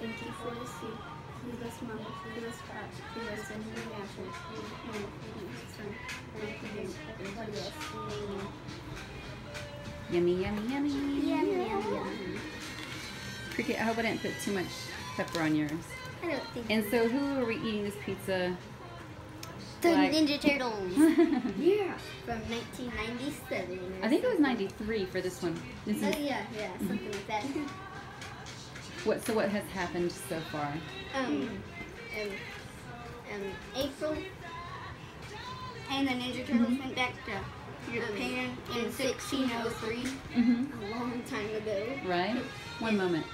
Thank you for the seed. Feed us, Mama. Feed us, God. Feed us in. And feed us, Son. And feed everybody else. Amen. Yummy, yummy, yummy. Yum, yum, yum. Cricket, I hope I didn't put too much pepper on yours. I don't think And so, who are we eating this pizza? The like- Ninja Turtles. Yeah. From 1997. I think it was 93 for this one. This Oh is yeah, yeah, something like that. Mm-hmm. What? So what has happened so far? um, um, um, April, and the Ninja Turtles went back to Japan in 1603, hmm a long time ago. Right. One moment.